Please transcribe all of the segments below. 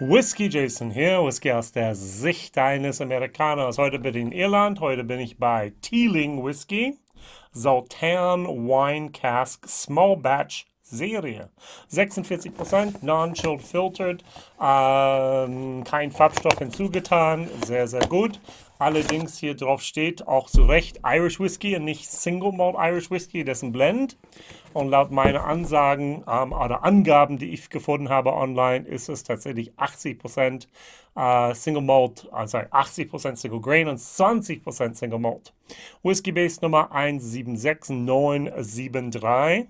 Whisky Jason hier, Whisky aus der Sicht eines Amerikaners. Heute bin ich in Irland, heute bin ich bei Teeling Whisky, Saltern Wine Cask Small Batch Serie. 46% non-chilled filtered, ähm, kein Farbstoff hinzugetan, sehr, sehr gut. Allerdings hier drauf steht auch zu Recht Irish Whiskey und nicht Single Malt Irish Whiskey, ein Blend. Und laut meiner Ansagen ähm, oder Angaben, die ich gefunden habe online, ist es tatsächlich 80% äh, Single Malt, also 80% Single Grain und 20% Single Malt. Whisky Base Nummer 176973.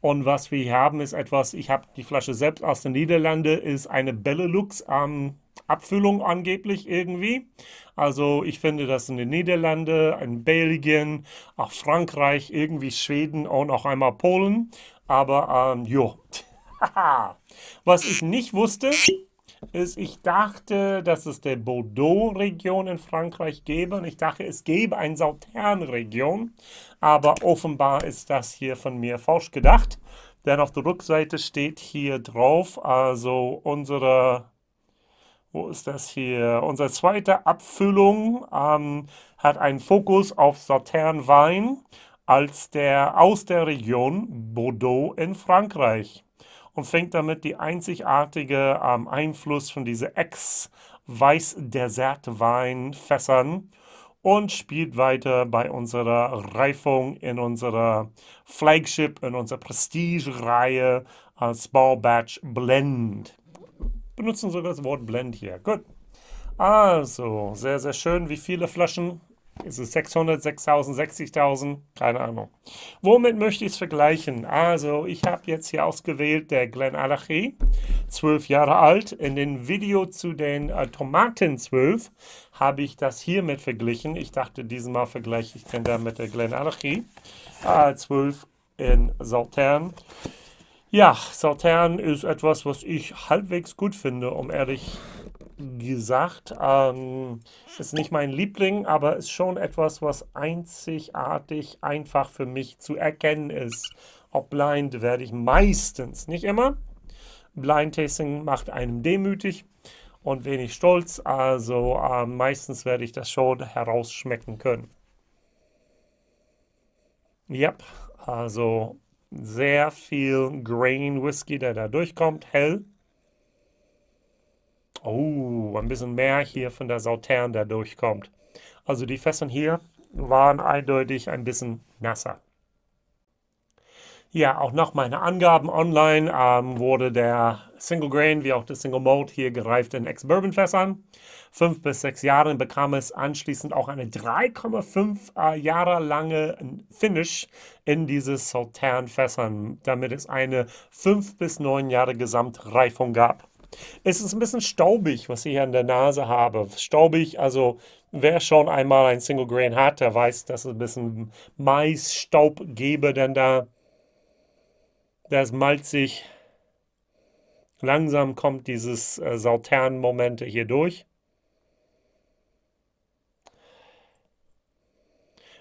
Und was wir hier haben, ist etwas, ich habe die Flasche selbst aus den Niederlanden, ist eine Benelux ähm, Abfüllung angeblich irgendwie. Also ich finde das in den Niederlanden, in Belgien, auch Frankreich, irgendwie Schweden und auch einmal Polen. Aber ähm, jo. Was ich nicht wusste, ist, ich dachte, dass es der Bordeaux-Region in Frankreich gäbe und ich dachte, es gäbe eine Sautern-Region, aber offenbar ist das hier von mir falsch gedacht, denn auf der Rückseite steht hier drauf, also unsere, wo ist das hier, unsere zweite Abfüllung ähm, hat einen Fokus auf Sautern-Wein als der aus der Region Bordeaux in Frankreich und fängt damit die einzigartige ähm, Einfluss von diesen Ex-Weiß-Desert-Wein-Fässern und spielt weiter bei unserer Reifung in unserer Flagship, in unserer Prestige-Reihe als Small Batch Blend. Benutzen sogar das Wort Blend hier. Gut. Also, sehr, sehr schön. Wie viele Flaschen? Ist es 600, 6000, 60.000? Keine Ahnung. Womit möchte ich es vergleichen? Also, ich habe jetzt hier ausgewählt der Glen Glenallachie, 12 Jahre alt. In dem Video zu den äh, Tomaten 12 habe ich das hiermit verglichen. Ich dachte, diesmal vergleiche ich den da mit der Glen Glenallachie, äh, 12 in Saltern. Ja, Saltern ist etwas, was ich halbwegs gut finde, um ehrlich gesagt. Ähm, ist nicht mein Liebling, aber ist schon etwas, was einzigartig einfach für mich zu erkennen ist. Ob blind werde ich meistens, nicht immer. Blind Tasting macht einem demütig und wenig stolz, also äh, meistens werde ich das schon herausschmecken können. Yep, also sehr viel Grain Whisky, der da durchkommt, hell. Oh, ein bisschen mehr hier von der Sautern, der durchkommt. Also die Fässer hier waren eindeutig ein bisschen nasser. Ja, auch nach meinen Angaben online ähm, wurde der Single Grain wie auch der Single Malt hier gereift in Ex-Bourbon-Fässern. Fünf bis sechs Jahre bekam es anschließend auch eine 3,5 äh, Jahre lange Finish in diese Sautern-Fässern, damit es eine fünf bis neun Jahre Gesamtreifung gab. Es ist ein bisschen staubig, was ich hier an der Nase habe. Staubig, also wer schon einmal ein Single Grain hat, der weiß, dass es ein bisschen Maisstaub gebe, denn da das malzig. Langsam kommt dieses äh, Sautern-Momente hier durch.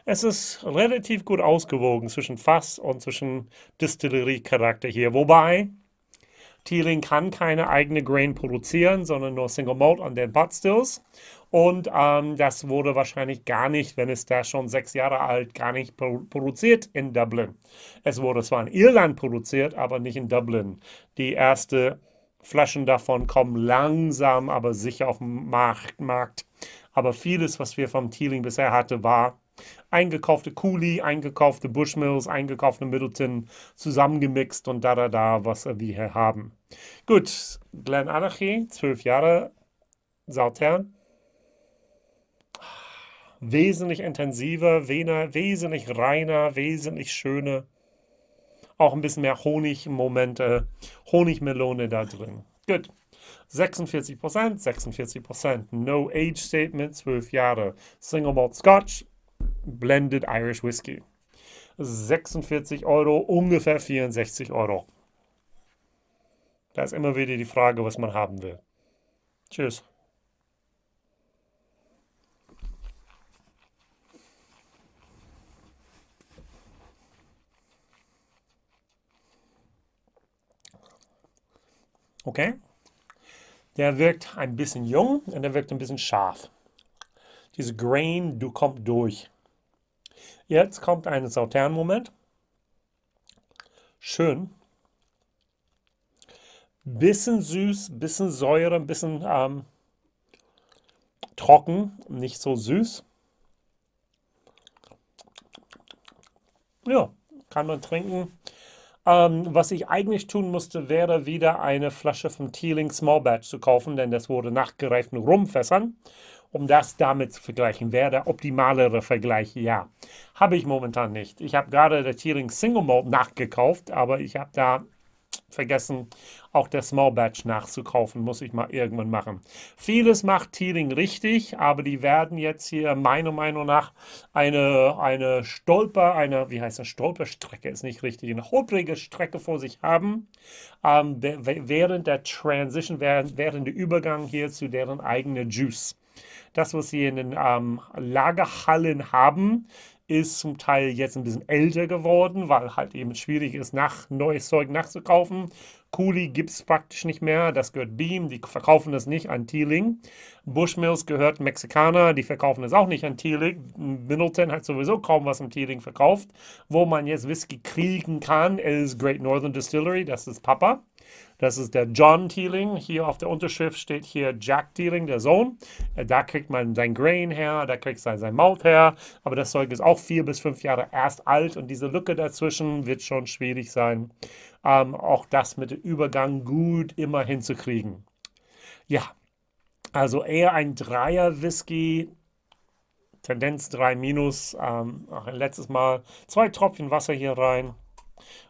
Es ist relativ gut ausgewogen zwischen Fass und zwischen Distillerie-Charakter hier. Wobei, Teeling kann keine eigene Grain produzieren, sondern nur Single Malt an den Pot Stills. Und ähm, das wurde wahrscheinlich gar nicht, wenn es da schon sechs Jahre alt, gar nicht produziert in Dublin. Es wurde zwar in Irland produziert, aber nicht in Dublin. Die ersten Flaschen davon kommen langsam, aber sicher auf den Markt. Aber vieles, was wir vom Teeling bisher hatten, war eingekaufte Cooley, eingekaufte Bushmills, eingekaufte Middleton zusammengemixt und da, da, da, was wir hier haben. Gut, Glen Anarchy, zwölf Jahre, Sautern. Wesentlich intensiver, wesentlich reiner, wesentlich schöner. Auch ein bisschen mehr Honigmomente, Honigmelone da drin. Gut. 46%, 46%. No Age Statement, 12 Jahre. Single Malt Scotch, Blended Irish Whiskey. 46 Euro, ungefähr 64 Euro. Da ist immer wieder die Frage, was man haben will. Tschüss. Okay. Der wirkt ein bisschen jung und der wirkt ein bisschen scharf. Diese Grain, du kommst durch. Jetzt kommt ein Sautern-Moment. Schön. Bisschen süß, bisschen Säure, ein bisschen ähm, trocken, nicht so süß. Ja, kann man trinken. Ähm, was ich eigentlich tun musste, wäre wieder eine Flasche von Teeling Small Batch zu kaufen, denn das wurde nachgereiften Rumfässern. Um das damit zu vergleichen, wäre der optimalere Vergleich, ja. Habe ich momentan nicht. Ich habe gerade der Teeling Single Malt nachgekauft, aber ich habe da vergessen, auch der Small Batch nachzukaufen. Muss ich mal irgendwann machen. Vieles macht Teeling richtig, aber die werden jetzt hier meiner Meinung nach eine, eine Stolper, eine, wie heißt das, Stolperstrecke ist nicht richtig, eine holprige Strecke vor sich haben, ähm, während der Transition, während, während der Übergang hier zu deren eigenen Juice. Das, was sie in den ähm, Lagerhallen haben, ist zum Teil jetzt ein bisschen älter geworden, weil halt eben schwierig ist, nach neues Zeug nachzukaufen. Cooley gibt es praktisch nicht mehr, das gehört Beam, die verkaufen das nicht an Teeling. Bushmills gehört Mexikaner, die verkaufen das auch nicht an Teeling. Middleton hat sowieso kaum was am Teeling verkauft. Wo man jetzt Whisky kriegen kann, ist Great Northern Distillery, das ist Papa. Das ist der John Teeling. Hier auf der Unterschrift steht hier Jack Teeling, der Sohn. Äh, da kriegt man sein Grain her, da kriegt man sein Malt her. Aber das Zeug ist auch vier bis fünf Jahre erst alt und diese Lücke dazwischen wird schon schwierig sein, ähm, auch das mit dem Übergang gut immer hinzukriegen. Ja, also eher ein Dreier-Whisky, Tendenz 3 minus. Ähm, letztes Mal zwei Tropfen Wasser hier rein.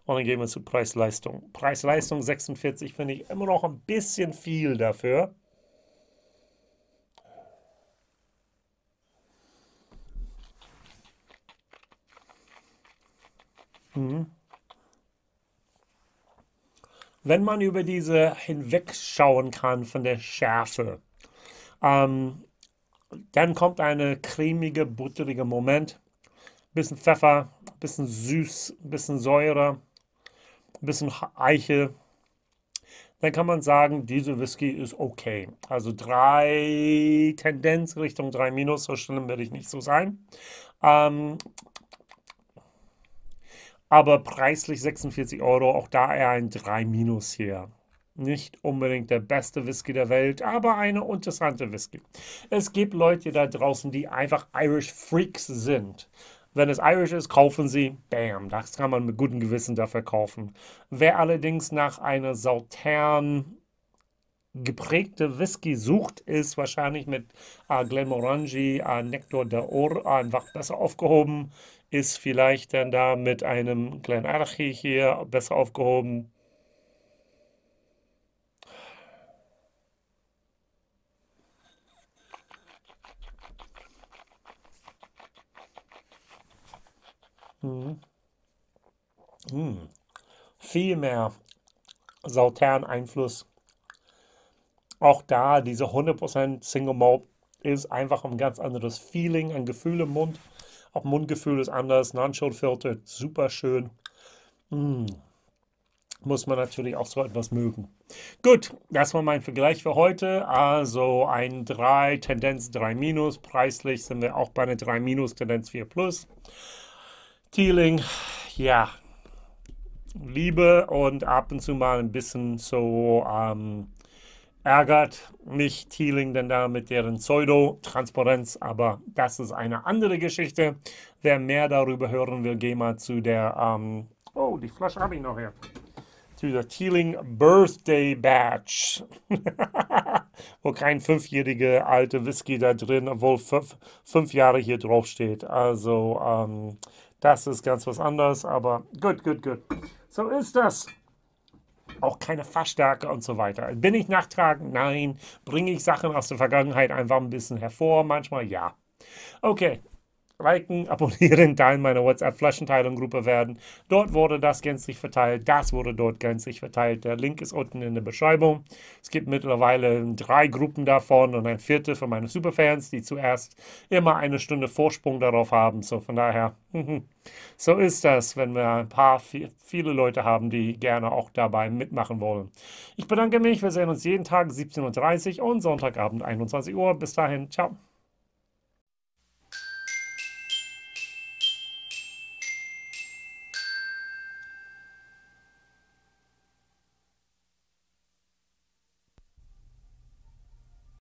Und dann gehen wir zu Preis-Leistung. Preis-Leistung 46 finde ich immer noch ein bisschen viel dafür. Mhm. Wenn man über diese hinwegschauen kann von der Schärfe, ähm, dann kommt eine cremige, butterige Moment. Bisschen Pfeffer, bisschen süß, bisschen Säure ein bisschen Eiche, dann kann man sagen, diese Whisky ist okay. Also drei Tendenz Richtung 3 minus, so schlimm werde ich nicht so sein. Ähm, aber preislich 46 Euro, auch da eher ein 3 minus hier. Nicht unbedingt der beste Whisky der Welt, aber eine interessante Whisky. Es gibt Leute da draußen, die einfach Irish Freaks sind. Wenn es Irish ist, kaufen Sie. Bam, das kann man mit gutem Gewissen dafür kaufen. Wer allerdings nach einer Sautern geprägte Whisky sucht, ist wahrscheinlich mit äh, Glenmorangie, äh, Nectar d'Or einfach besser aufgehoben. Ist vielleicht dann da mit einem Glenarchy hier besser aufgehoben. Mhm. Mhm. Viel mehr Sautern-Einfluss. Auch da, diese 100% Single Malt ist einfach ein ganz anderes Feeling, ein Gefühl im Mund. Auch Mundgefühl ist anders. Non-Chill Filter, super schön. Mm. Muss man natürlich auch so etwas mögen. Gut, das war mein Vergleich für heute. Also ein 3, Tendenz 3 minus. Preislich sind wir auch bei einer 3 minus, Tendenz 4 plus. Teeling, ja, Liebe und ab und zu mal ein bisschen so ähm, ärgert mich Teeling denn da mit deren Pseudo-Transparenz, aber das ist eine andere Geschichte. Wer mehr darüber hören will, geh mal zu der, ähm, oh, die Flasche habe ich noch hier, zu der Teeling Birthday Batch, wo kein fünfjährige alte Whisky da drin, obwohl fünf, fünf Jahre hier drauf steht. Also, ähm, das ist ganz was anderes, aber gut, gut, gut. So ist das. Auch keine Fassstärke und so weiter. Bin ich nachtragend? Nein. Bringe ich Sachen aus der Vergangenheit einfach ein bisschen hervor? Manchmal ja. Okay. Liken, abonnieren, teilen meiner WhatsApp-Flaschenteilung-Gruppe werden. Dort wurde das gänzlich verteilt, das wurde dort gänzlich verteilt. Der Link ist unten in der Beschreibung. Es gibt mittlerweile drei Gruppen davon und ein vierte für meine Superfans, die zuerst immer eine Stunde Vorsprung darauf haben. So von daher, so ist das, wenn wir ein paar, viele Leute haben, die gerne auch dabei mitmachen wollen. Ich bedanke mich, wir sehen uns jeden Tag 17.30 Uhr und Sonntagabend 21 Uhr. Bis dahin, ciao.